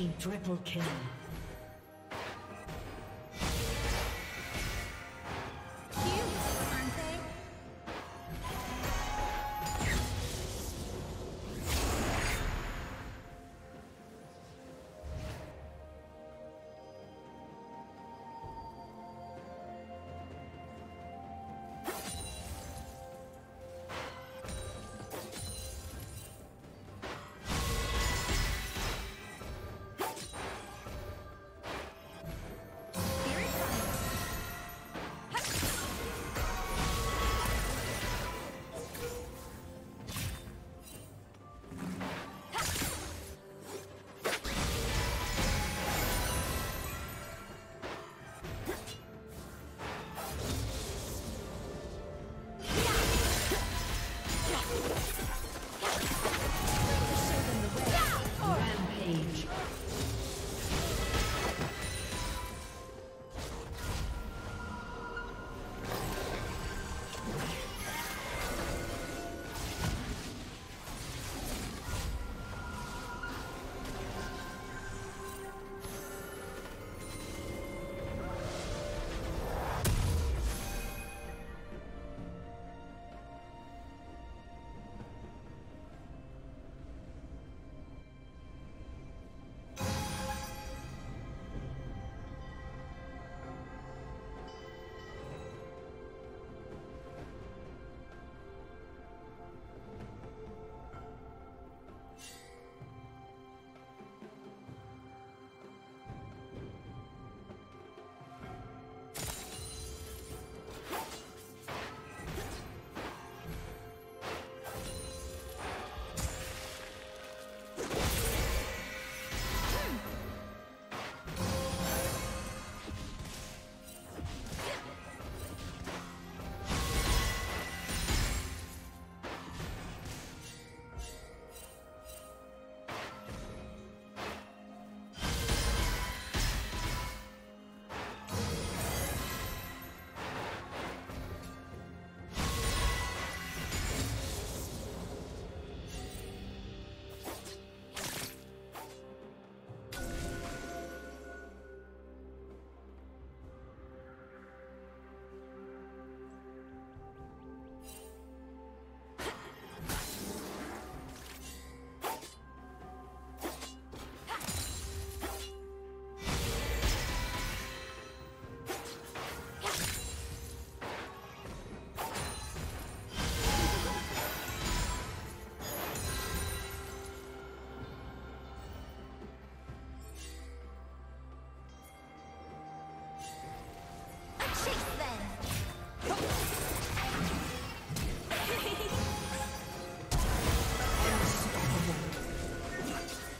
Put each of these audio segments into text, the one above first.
Team triple kill.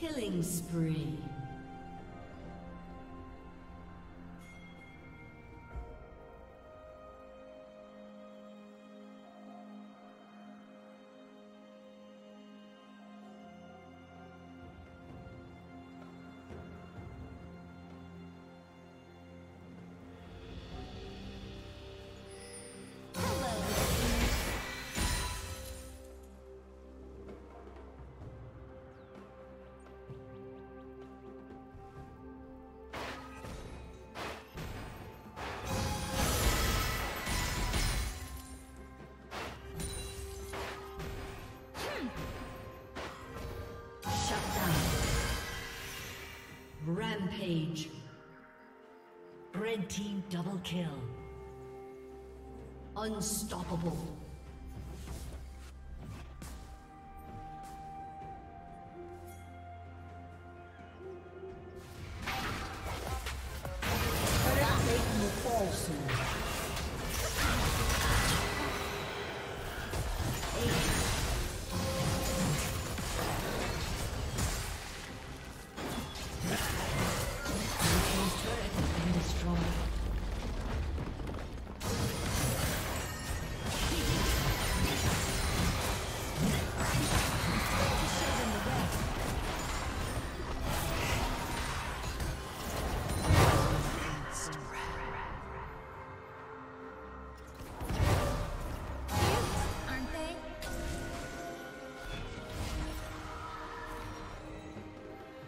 Killing spree. Rampage. Red team double kill. Unstoppable.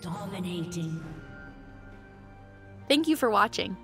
Dominating. Thank you for watching.